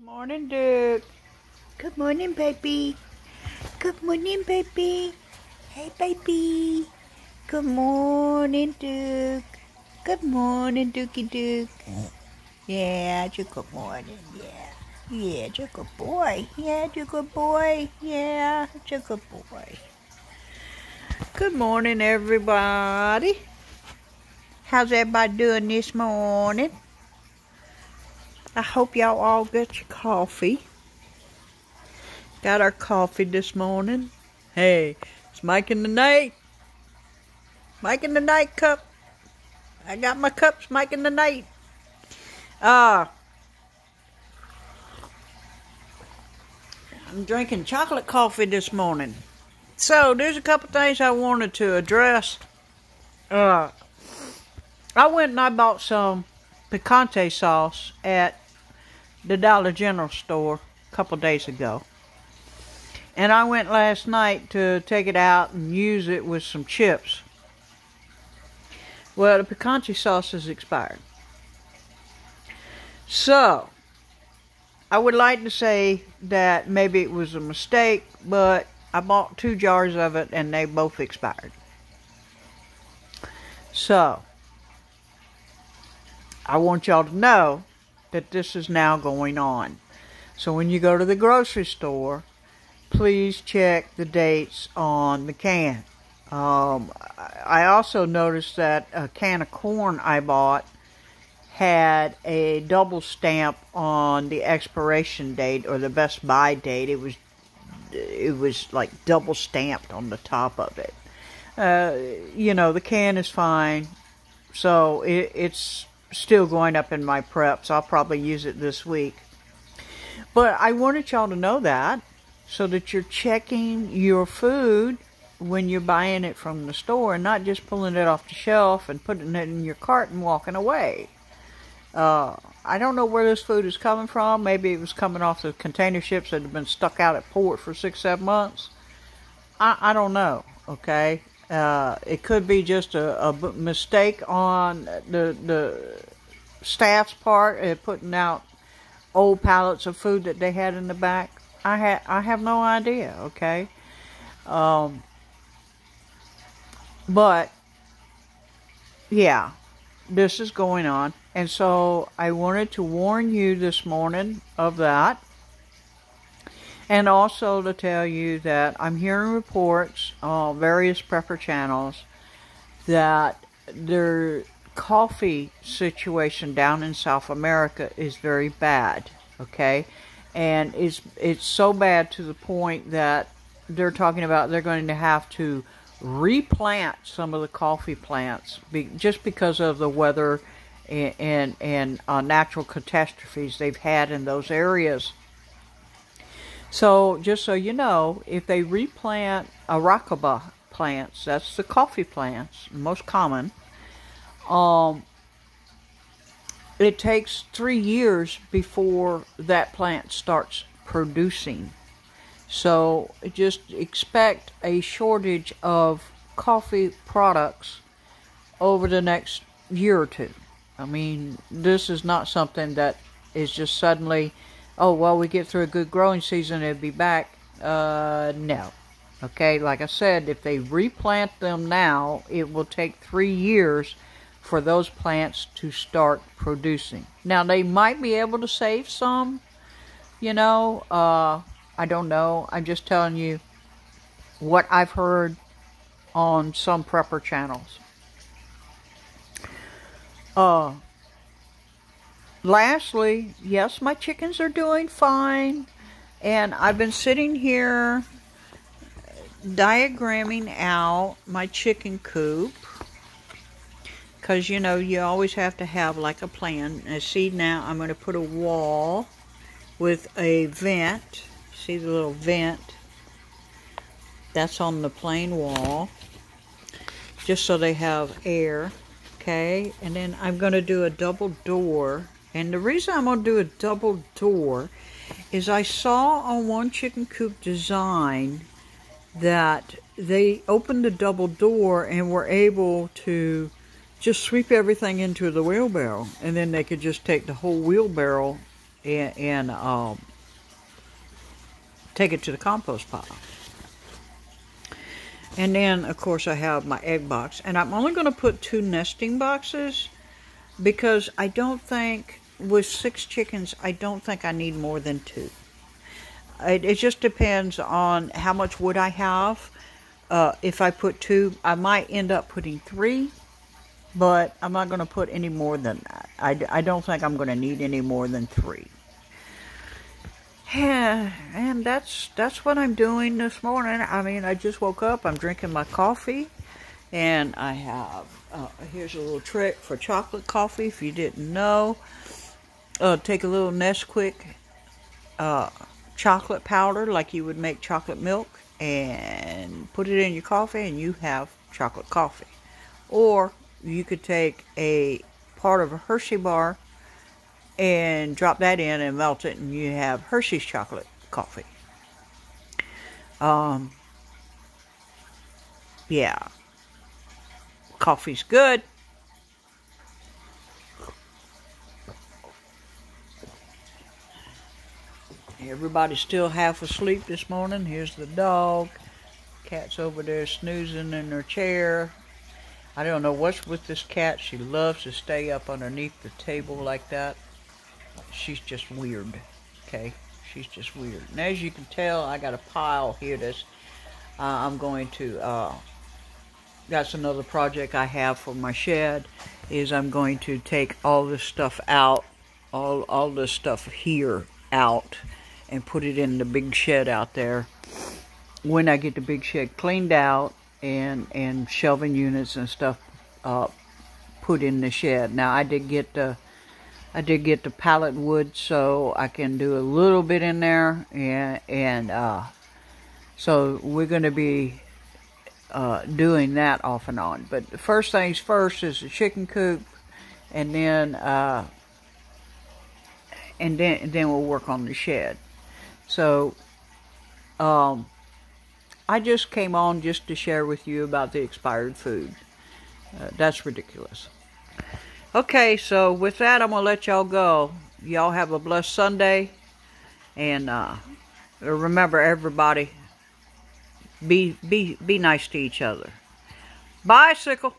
Good morning, Duke. Good morning, baby. Good morning, baby. Hey, baby. Good morning, Duke. Good morning, Dookie Duke. Yeah, you're good morning. Yeah. Yeah, you're a good boy. Yeah, you're a good boy. Yeah, you're a good boy. Good morning, everybody. How's everybody doing this morning? I hope y'all all got your coffee. Got our coffee this morning. Hey, it's Mike in the night. Mike in the night cup. I got my cups, Mike in the night. Uh, I'm drinking chocolate coffee this morning. So, there's a couple things I wanted to address. Uh, I went and I bought some picante sauce at the Dollar General store a couple days ago. And I went last night to take it out and use it with some chips. Well, the picante sauce has expired. So, I would like to say that maybe it was a mistake, but I bought two jars of it and they both expired. So, I want y'all to know that this is now going on. So when you go to the grocery store, please check the dates on the can. Um, I also noticed that a can of corn I bought had a double stamp on the expiration date or the best buy date. It was it was like double stamped on the top of it. Uh, you know, the can is fine, so it, it's still going up in my preps. I'll probably use it this week. But I wanted y'all to know that so that you're checking your food when you're buying it from the store and not just pulling it off the shelf and putting it in your cart and walking away. Uh, I don't know where this food is coming from. Maybe it was coming off the container ships that have been stuck out at port for six, seven months. I, I don't know, okay? Uh, it could be just a, a mistake on the the staff's part, uh, putting out old pallets of food that they had in the back. I ha- I have no idea. Okay, um, but yeah, this is going on, and so I wanted to warn you this morning of that. And also to tell you that I'm hearing reports on various prepper channels that their coffee situation down in South America is very bad, okay? And it's it's so bad to the point that they're talking about they're going to have to replant some of the coffee plants be, just because of the weather and and, and uh, natural catastrophes they've had in those areas. So, just so you know, if they replant Arabica plants, that's the coffee plants, most common, um, it takes three years before that plant starts producing. So, just expect a shortage of coffee products over the next year or two. I mean, this is not something that is just suddenly oh, well, we get through a good growing season, it'll be back. Uh, no. Okay, like I said, if they replant them now, it will take three years for those plants to start producing. Now, they might be able to save some, you know, uh, I don't know. I'm just telling you what I've heard on some prepper channels. Uh, lastly, yes, my chickens are doing fine. And I've been sitting here diagramming out my chicken coop. Because, you know, you always have to have like a plan. And see now, I'm going to put a wall with a vent. See the little vent? That's on the plain wall. Just so they have air. Okay, and then I'm going to do a double door and the reason I'm going to do a double door is I saw on one chicken coop design that they opened the double door and were able to just sweep everything into the wheelbarrow and then they could just take the whole wheelbarrow and, and um, take it to the compost pile. And then, of course, I have my egg box. And I'm only going to put two nesting boxes because I don't think, with six chickens, I don't think I need more than two. It, it just depends on how much wood I have. Uh, if I put two, I might end up putting three, but I'm not going to put any more than that. I, I don't think I'm going to need any more than three. Yeah, and that's that's what I'm doing this morning. I mean, I just woke up. I'm drinking my coffee, and I have uh, here's a little trick for chocolate coffee. If you didn't know, uh, take a little Nesquik uh, chocolate powder, like you would make chocolate milk, and put it in your coffee, and you have chocolate coffee. Or you could take a part of a Hershey bar and drop that in and melt it, and you have Hershey's chocolate coffee. Um, yeah, coffee's good. Everybody's still half asleep this morning. Here's the dog. Cat's over there snoozing in her chair. I don't know what's with this cat. She loves to stay up underneath the table like that she's just weird. Okay, she's just weird. And as you can tell, I got a pile here that's uh, I'm going to. Uh, that's another project I have for my shed. Is I'm going to take all this stuff out, all all this stuff here out, and put it in the big shed out there. When I get the big shed cleaned out and and shelving units and stuff uh, put in the shed. Now I did get the I did get the pallet wood so I can do a little bit in there and and uh, so we're going to be uh, doing that off and on. But the first things first is the chicken coop and then uh, and then and then we'll work on the shed. So um, I just came on just to share with you about the expired food. Uh, that's ridiculous. Okay, so with that, I'm to let y'all go. Y'all have a blessed Sunday. And uh, remember, everybody, be, be, be nice to each other. Bicycle.